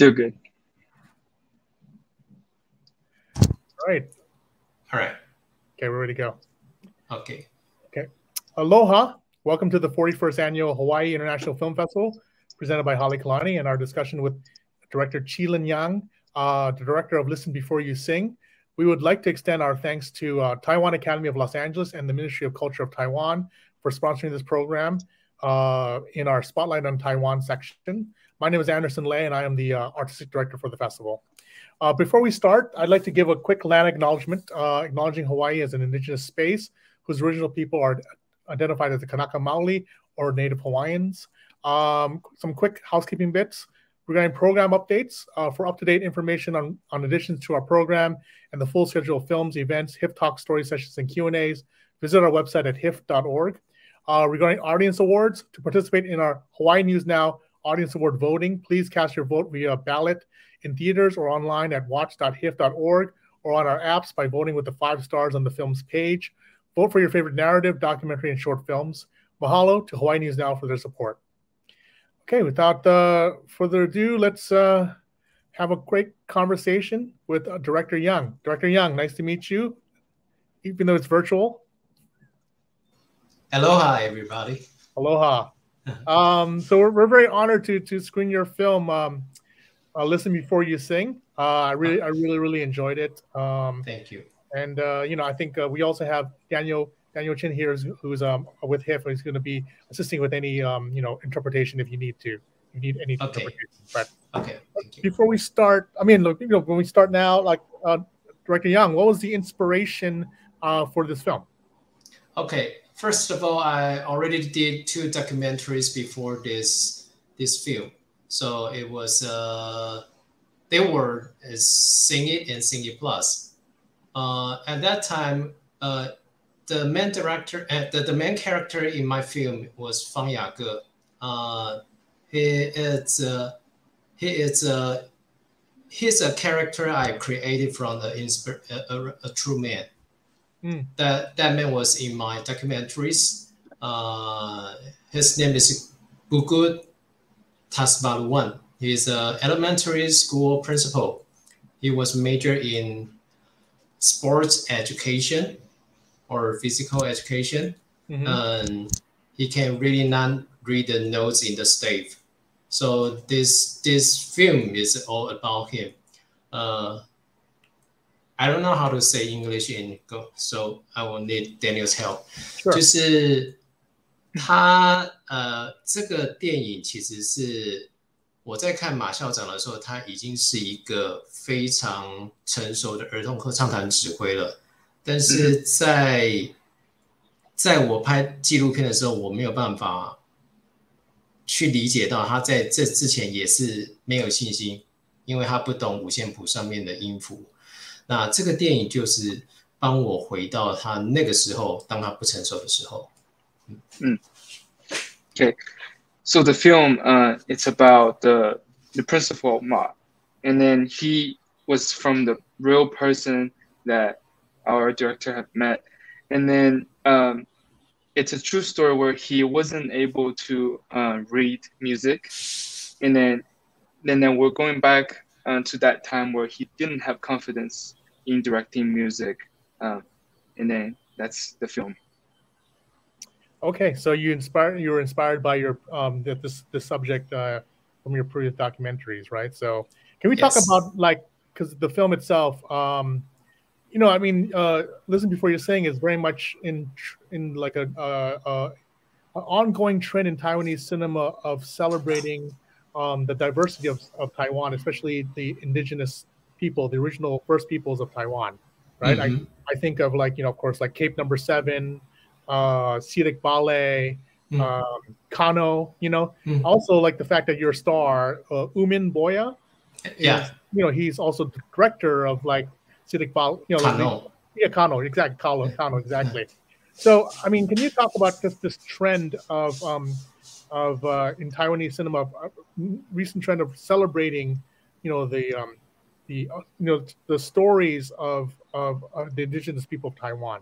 Still good. All right. All right. Okay, we're ready to go. Okay. Okay. Aloha. Welcome to the 41st Annual Hawaii International Film Festival, presented by Halekulani, and our discussion with director Chih-Lin Yang, uh, the director of Listen Before You Sing. We would like to extend our thanks to uh, Taiwan Academy of Los Angeles and the Ministry of Culture of Taiwan for sponsoring this program uh, in our Spotlight on Taiwan section. My name is Anderson Le, and I am the uh, artistic director for the festival. Uh, before we start, I'd like to give a quick land acknowledgement, uh, acknowledging Hawaii as an indigenous space whose original people are identified as the Kanaka Maoli or Native Hawaiians. Um, some quick housekeeping bits regarding program updates. Uh, for up-to-date information on, on additions to our program and the full schedule of films, events, HIFF Talk story sessions, and Q&As, visit our website at hiff.org. Uh, regarding audience awards, to participate in our Hawaii News Now Audience Award voting, please cast your vote via ballot in theaters or online at watch.hiff.org or on our apps by voting with the five stars on the film's page. Vote for your favorite narrative, documentary, and short films. Mahalo to Hawaii News Now for their support. Okay, without uh, further ado, let's uh, have a great conversation with uh, Director Young. Director Young, nice to meet you, even though it's virtual. Aloha, everybody. Aloha. Um, so we're, we're very honored to to screen your film. Um, uh, Listen before you sing. Uh, I really, I really, really enjoyed it. Um, Thank you. And uh, you know, I think uh, we also have Daniel Daniel Chin here, who's, who's um, with HIFF. He's going to be assisting with any um, you know interpretation if you need to. If you need any Okay. interpretation. But Okay. Before we start, I mean, look, you know, when we start now, like uh, Director Young, what was the inspiration uh, for this film? Okay. First of all, I already did two documentaries before this this film. So it was uh, they were uh, Sing It and Sing It Plus. Uh, at that time, uh, the main director, uh, the, the main character in my film was Fang Yage. Uh, he is uh, he is a he's a character I created from a, insp- a, a, a true man. Mm. That that man was in my documentaries. Uh, his name is Bugut Tasbaluan. He's an elementary school principal. He was major in sports education or physical education, Mhm. and he can really not read the notes in the stave. So this this film is all about him. Uh, I don't know how to say English in go, so I will need Daniel's help. Sure. 就是他呃，这个电影其实是我在看马校长的时候，他已经是一个非常成熟的儿童合唱团指挥了，但是在在我拍纪录片的时候，我没有办法去理解到他在这之前也是没有信心，因为他不懂五线谱上面的音符。那这个电影就是帮我回到他那个时候，当他不成熟的时候。 Okay, so the film uh, it's about the the principal Ma, and then he was from the real person that our director had met, and then um, it's a true story where he wasn't able to uh, read music, and then and then we're going back uh, to that time where he didn't have confidence in directing music, um, and then that's the film. Okay, so you inspired you were inspired by your um that this this subject uh, from your previous documentaries, right? So can we talk about like because the film itself, um, you know, I mean, uh, listen before you sing is very much in in like a, uh, uh, an ongoing trend in Taiwanese cinema of celebrating um, the diversity of, of Taiwan, especially the indigenous people, the original first peoples of Taiwan, right? Mhm. I I think of like you know, of course, like Cape Number Seven, uh, Seediq Bale, Mm. um, Kano. You know, Mm. also like the fact that you're star, uh, Umin Boya. Yeah, is, you know, he's also the director of like Seediq Bale. You know, like the- yeah, Kano, exactly, Kano, Kano, exactly. So, I mean, can you talk about this this trend of um, of uh, in Taiwanese cinema, uh, recent trend of celebrating, you know, the um, the uh, you know the stories of of uh, the indigenous people of Taiwan.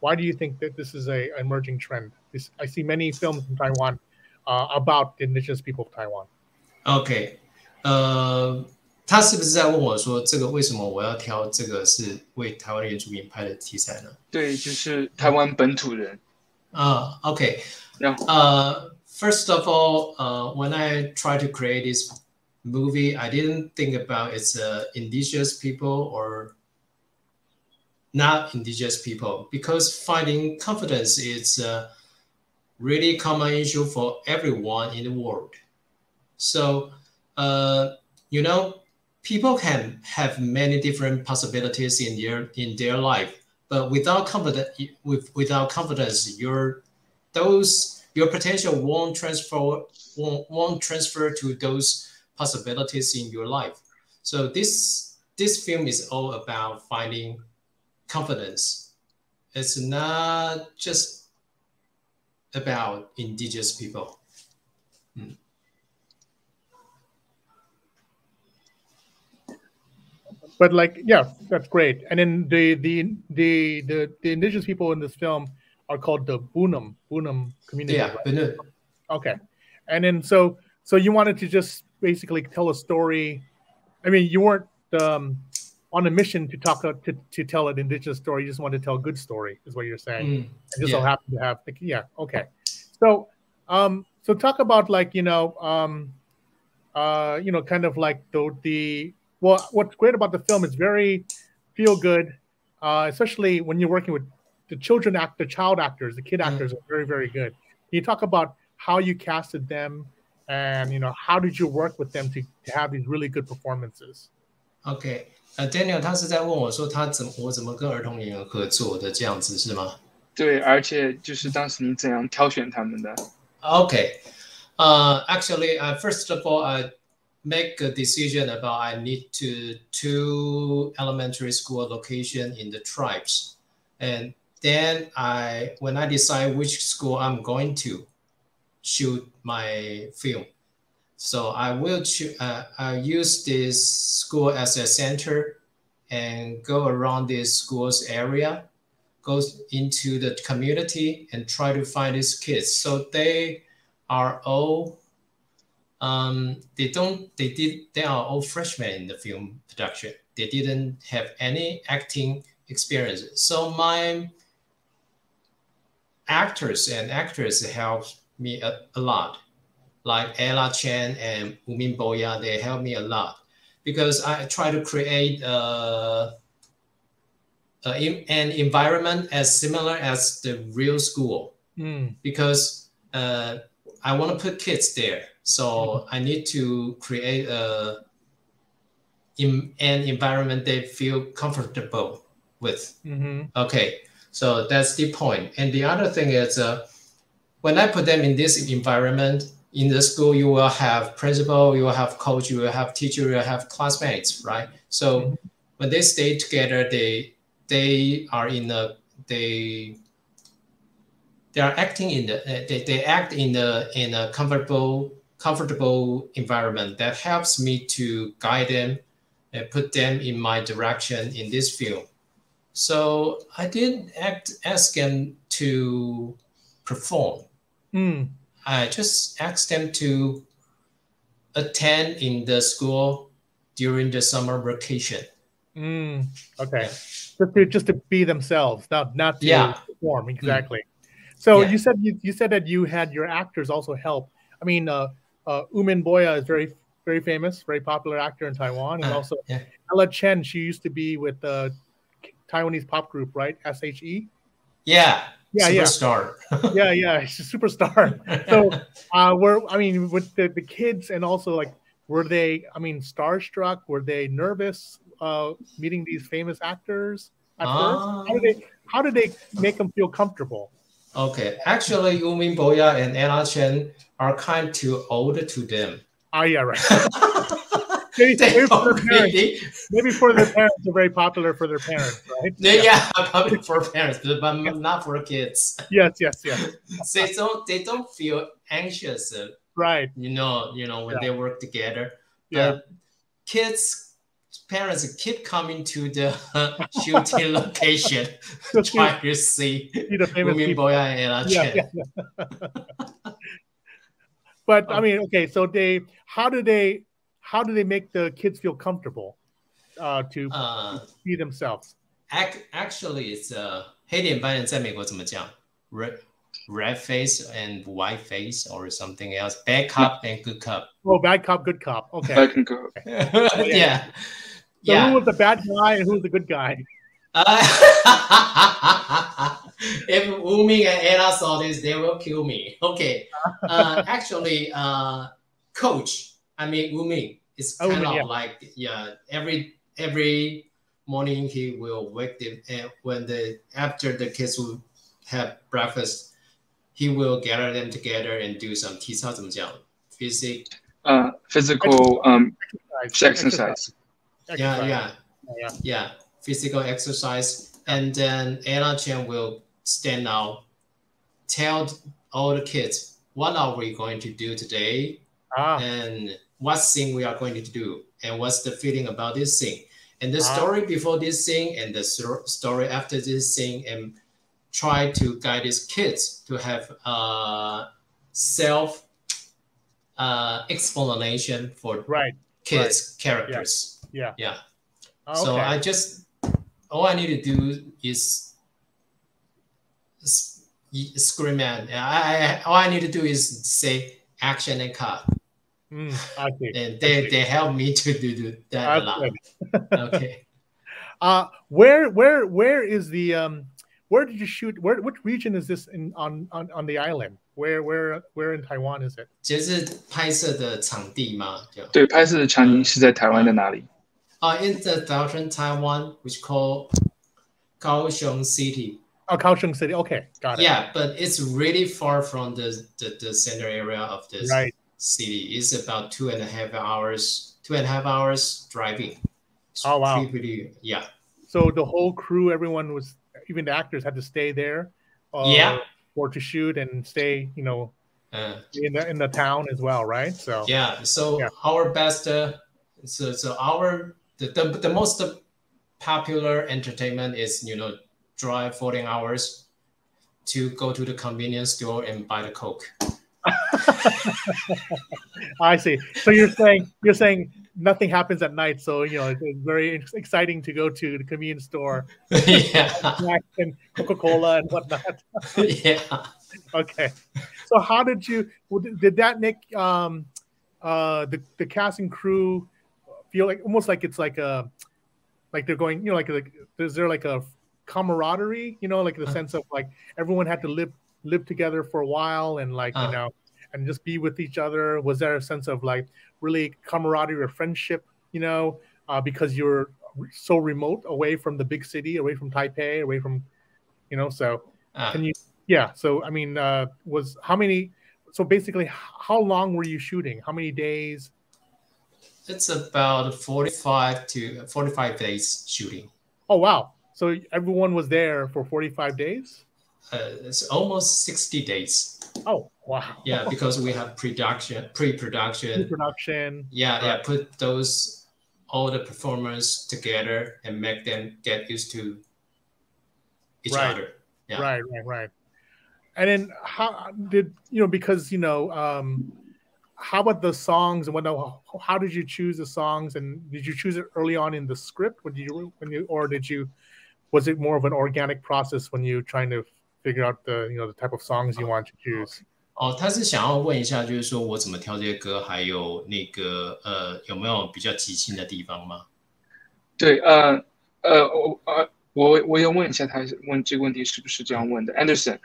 Why do you think that this is a emerging trend? This, I see many films in Taiwan uh, about the indigenous people of Taiwan. OK， 呃，他是不是在问我说，这个为什么我要挑这个是为台湾原住民拍的题材呢？对，就是台湾本土人。啊，OK，然后呃，first of all，呃，when I try to create this movie, I didn't think about it's uh, indigenous people or not indigenous people because finding confidence is a really common issue for everyone in the world. So, uh, you know, people can have many different possibilities in their in their life, but without confidence, with without confidence, your those your potential won't transfer won't, won't transfer to those possibilities in your life. So this this film is all about finding confidence. It's not just about indigenous people. Hmm. But like, yeah, that's great. And then the the the the, the indigenous people in this film are called the Bunun Bunun community. Yeah, right? Okay, and then so so you wanted to just basically tell a story. I mean, you weren't um, on a mission to talk to, to tell an indigenous story. You just wanted to tell a good story, is what you're saying. Mm, and just yeah. so happen to have, yeah, okay. So, um, so talk about like you know, um, uh, you know, kind of like the the well, what's great about the film is very feel good, uh, especially when you're working with the children act, the child actors, the kid Mm. actors are very very good. Can you talk about how you casted them, and you know, how did you work with them to to have these really good performances? OK，呃，Daniel 他是在问我说他怎么我怎么跟儿童演员合作的这样子是吗？对，而且就是当时你怎样挑选他们的？ Okay. Uh, actually, uh, first of all, I make a decision about I need to two elementary school location in the tribes, and then I when I decide which school I'm going to shoot my film, so I will uh, I use this school as a center and go around this school's area goes into the community and try to find these kids. So they are all um, they don't they did they are all freshmen in the film production. They didn't have any acting experience. So my actors and actresses helped me a, a lot. Like Ella Chen and Umin Boya, they helped me a lot because I try to create uh, uh, in, an environment as similar as the real school Mm, because uh, I want to put kids there. So I need to create a in, an environment they feel comfortable with. hmm Okay, so that's the point. And the other thing is, uh, when I put them in this environment in the school, you will have principal, you will have coach, you will have teacher, you will have classmates, right? So Mhm. when they stay together, they they are in a they they are acting in the uh, they, they act in the in a comfortable comfortable environment that helps me to guide them and put them in my direction in this field. So I didn't act, ask them to perform. Mm, I just asked them to attend in the school during the summer vacation. mm, okay. Just to just to be themselves, not not to Yeah. perform exactly. So Yeah. you said you, you said that you had your actors also help. I mean, uh, uh, Umin Boya is very very famous, very popular actor in Taiwan, and Uh, also yeah. Ella Chen. She used to be with the Taiwanese pop group, right? SHE. Yeah. Yeah, yeah. Superstar. Yeah, yeah, she's a superstar. So, uh, were I mean, with the, the kids and also like, were they? I mean, starstruck? Were they nervous uh, meeting these famous actors at first? How did they? How did they make them feel comfortable? okay. Actually, Umin Boya and Anna Chen are kind too old to them. Oh yeah, right. maybe, maybe, for their parents, maybe for their parents, they're very popular for their parents, right? they, yeah, probably for parents, but but not for kids. Yes, yes, yes. they don't they don't feel anxious, uh, Right. you know, you know when Yeah. they work together. Yeah. But kids parents keep coming to the shooting location trying to see see the famous people. Boya and Yeah, yeah, But I mean, okay, so they, how do they, how do they make the kids feel comfortable uh, to Uh, be themselves? Ac- actually, it's uh, 黑脸白人在美国怎么讲？Red red face and white face or something else. Bad cop and good cop. Oh, bad cop, good cop. Okay. I can go. yeah. So who Yeah. was the bad guy and who was the good guy? Uh, if Wu Ming and Anna saw this, they will kill me. Okay. Uh, actually, uh, coach, I mean Wu Ming, is Oh, kind of yeah. like yeah. Every every morning he will wake them, and when the after the kids will have breakfast, he will gather them together and do some 体操怎么讲 physic. Uh, physical um Exercise. exercise. Yeah, Exercise. yeah. yeah. yeah, physical exercise. And then Anna Chen will stand out, tell all the kids what are we going to do today Ah, and what thing we are going to do and what's the feeling about this thing. And the Ah. story before this thing and the story after this thing and try to guide these kids to have uh, self uh, explanation for right. kids characters. Yeah. Yeah. Okay. So I just all I need to do is scream and I, I all I need to do is say action and cut, Mm, I see. and they, they help me to do, do that a That's lot. good. Okay. Uh, where where where is the um where did you shoot where which region is this in on on, on the island where where where in Taiwan is it 就是拍摄的场地嘛，就对，拍摄的场景是在台湾的哪里？ uh, in the southern Taiwan, which called Kaohsiung City. oh Kaohsiung City okay got it Yeah, but it's really far from the, the, the center area of the right city. It's about two and a half hours, two and a half hours driving. It's Oh, wow. Pretty, pretty, yeah. so the whole crew everyone was even the actors had to stay there uh, Yeah. or to shoot and stay you know Uh, in the in the town as well right so yeah. So Yeah. our best, uh, so, so our, the, the, the most popular entertainment is, you know, drive 14 hours to go to the convenience store and buy the Coke. I see so you're saying you're saying nothing happens at night so you know it's, very exciting to go to the convenience store yeah. and Coca-Cola and whatnot yeah. okay so how did you did- that make um uh the, the cast and crew feel like almost like it's like a like they're going you know like like is there like a camaraderie you know like the Uh. sense of like everyone had to live live together for a while and like Uh. you know and just be with each other. Was there a sense of like really camaraderie or friendship you know uh, because you're so remote away from the big city away from taipei away from you know so Uh, can you yeah so i mean uh was how many so basically how long were you shooting? How many days? It's about 45 to 45 days shooting. oh wow. So everyone was there for 45 days Uh, it's almost 60 days. oh wow Yeah, because we have production, pre-production. production Yeah, yeah. Put those all the performers together and make them get used to each Right. other. Yeah. right right right and then how did you know because you know um how about the songs and whatnot how, how did you choose the songs and did you choose it early on in the script when you when you or did you was it more of an organic process when you trying to figure out the you know the type of songs you want to choose 哦，他是想要问一下，就是说我怎么挑这些歌，还有那个呃，有没有比较即兴的地方吗？对，呃呃，我呃我我要问一下，他是问这个问题是不是这样问的？Anderson，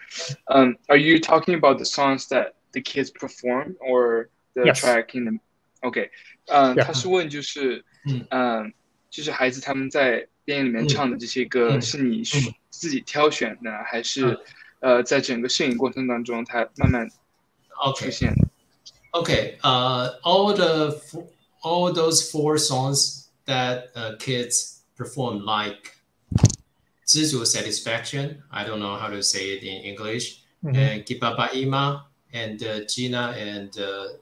嗯、a r e you talking about the songs that the kids perform or the Yes. track in the? OK，嗯、 Yeah. 他是问就是，嗯嗯、就是孩子他们在 电影里面唱的这些歌，是你自己挑选的，还是呃，在整个摄影过程当中它慢慢出现的？Okay, uh, all the all those four songs that kids perform like 知足 satisfaction. I don't know how to say it in English. Mm -hmm. And Kibaba Ima and uh, Gina and uh,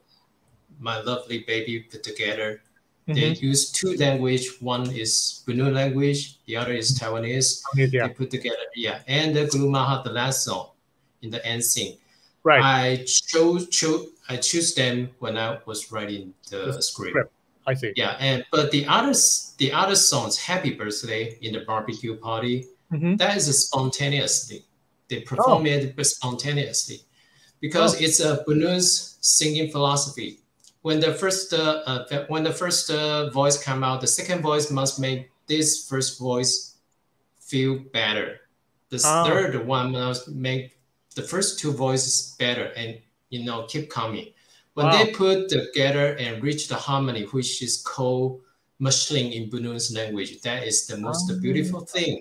my lovely baby put together they Mhm. use two language. One is Bunun language. The other is Taiwanese. yeah They put together, yeah. And the Gulumaha, the last song in the end scene. right I chose, chose I choose them when I was writing the The script. script. I see. Yeah, and but the other the other songs, "Happy Birthday" in the barbecue party, Mhm. that is a spontaneously. They perform Oh. it spontaneously because Oh. it's a Bunun's singing philosophy. When the first uh, uh, when the first uh, voice come out, the second voice must make this first voice feel better. The Oh. third one must make the first two voices better, and you know keep coming. When Wow. they put together and reach the harmony, which is called machine in Bunun's language, that is the most Oh. beautiful thing.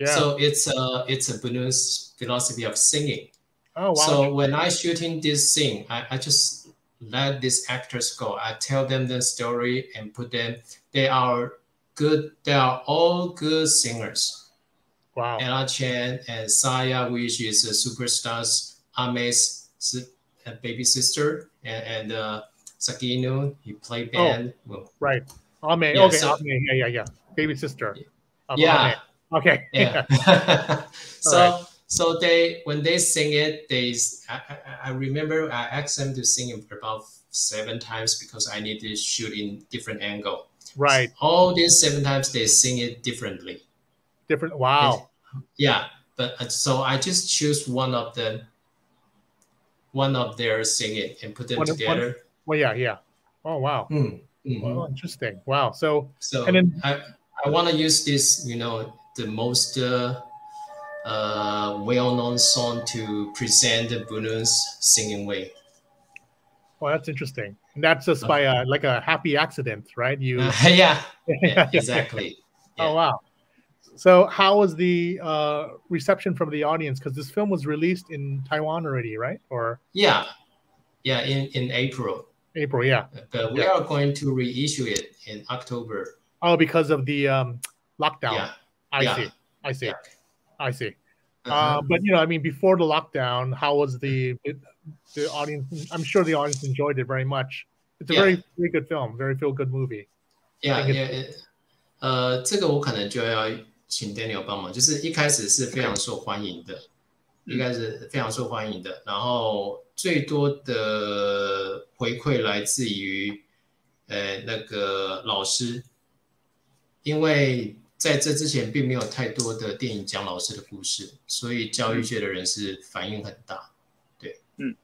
Yeah. So it's a it's a Bunun's philosophy of singing. oh wow. So when I shooting this scene, I, I just let these actors go. I tell them the story and put them. They are good. They are all good singers. wow. Ella Chen and Saya, which is a superstars, Ame's uh, baby sister, and, and uh, Sakino, he play Oh. band. Well, Right. Ame. Yeah, okay. so- Ame. Yeah, yeah, yeah. Baby sister. yeah. Ame. Okay. yeah. so Alright. So they when they sing it, they I remember I asked them to sing it about seven times because I need to shoot in different angle. right. All these seven times they sing it differently. Different. Wow. Yeah, but uh, so I just choose one of them, one of their sing it and put them One of- one- together. Well, yeah, yeah. Oh wow. Hmm, mhm. Well, interesting. Wow. So So And then- I, I want to use this, you know, the most uh, uh, well-known song to present the Bunun's singing way. well, that's interesting. And that's just by a like a happy accident, right? You. Uh, yeah, Yeah, yeah, exactly. Oh wow. So how was the uh, reception from the audience? Because this film was released in Taiwan already, right? Or Yeah, yeah, in, in April. April? Yeah. But we Yeah. are going to reissue it in October. Oh, because of the um, lockdown. Yeah. I yeah. see. I see. Yeah. I see. Uh-huh. Uh, but you know, I mean, before the lockdown, how was the the audience? I'm sure the audience enjoyed it very much. It's a Yeah. very very good film, very feel good movie. Yeah, think yeah, yeah. 呃，这个我可能就要请 Daniel 帮忙，就是一开始是非常受欢迎的，应该是非常受欢迎的。然后最多的回馈来自于呃那个老师，因为 在这之前并没有太多的电影讲老师的故事，所以教育界的人士反应很大。对，嗯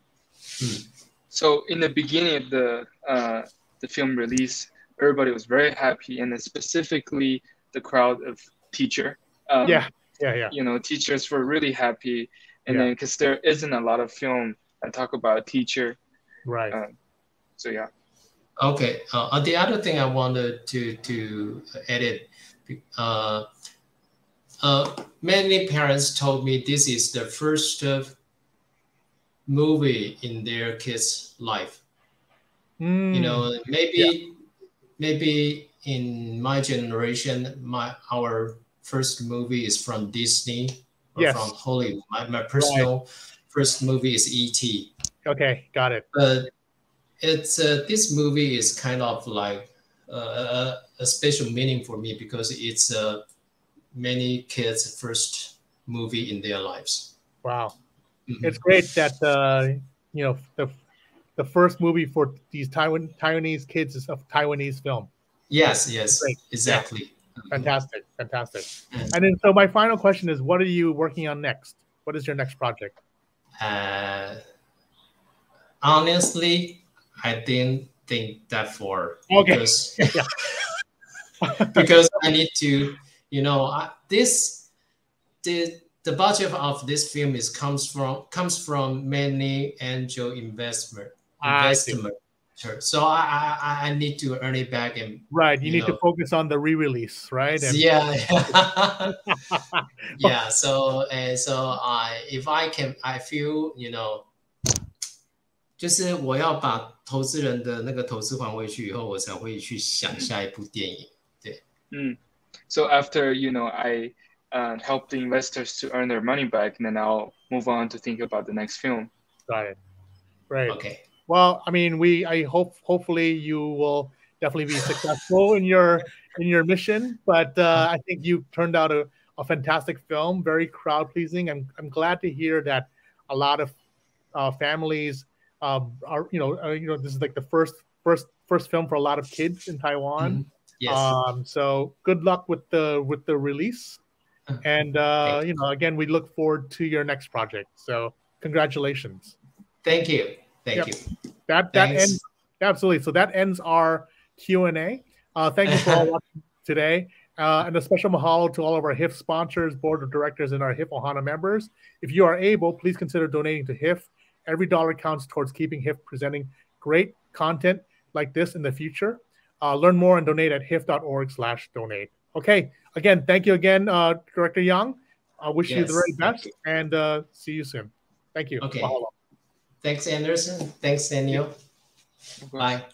嗯 So in the beginning of the uh, the film release, everybody was very happy, and then specifically the crowd of teacher. Um, yeah, yeah, yeah. You know, teachers were really happy, and Yeah. then because there isn't a lot of film that talk about a teacher, Right. uh, so yeah. Okay. Uh, uh, the other thing I wanted to to edit, uh, uh, many parents told me this is the first uh, movie in their kids' life. Mm, You know, maybe maybe in my generation, my our first movie is from Disney or Yes. from Hollywood. My, my personal first movie is E.T Okay, got it. but it's uh, this movie is kind of like uh, a, special meaning for me because it's uh, many kids' first movie in their lives. Wow. Mhm. It's great that uh, you know the the first movie for these Taiwan Taiwanese kids is a Taiwanese film. yes, yes, Great. exactly. Fantastic, fantastic. Mm. And then, so my final question is, what are you working on next? What is your next project? Uh, honestly, I didn't think that far Okay. because Yeah. because I need to, you know, I, this the the budget of this film is comes from comes from many angel investment I see. investment. So I, I I- I need to earn it back and Right, you, You need to know. focus on the re-release, right? And- yeah yeah. So and so I if I can I feel you know，就是我要把投资人的那个投资还回去以后，我才会去想下一部电影。 Mm. So after you know I uh, help the investors to earn their money back, and then I'll move on to think about the next film. Got it. Right. OK，Well, I mean, we I hope hopefully you will definitely be successful in your in your mission. But uh, I think you turned out a, a fantastic film, very crowd pleasing. I'm I'm glad to hear that a lot of uh, families um, are you know uh, you know this is like the first first first film for a lot of kids in Taiwan. Mhm. Yes. Um, so good luck with the with the release, and uh, thank you know, again, we look forward to your next project. So congratulations. Thank you. Thank Yep. you. That that Thanks. ends absolutely. So that ends our Q and A. Uh, thank you for all watching today, uh, and a special mahalo to all of our HIFF sponsors, board of directors, and our HIFF Ohana members. If you are able, please consider donating to HIFF. Every dollar counts towards keeping HIFF presenting great content like this in the future. Uh, learn more and donate at hiff.org/donate. Okay. Again, thank you again, uh, Director Young. I wish you the very best, and uh, see you soon. Thank you. Okay. Mahalo. Thanks, Anderson. Thanks, Daniel. Bye.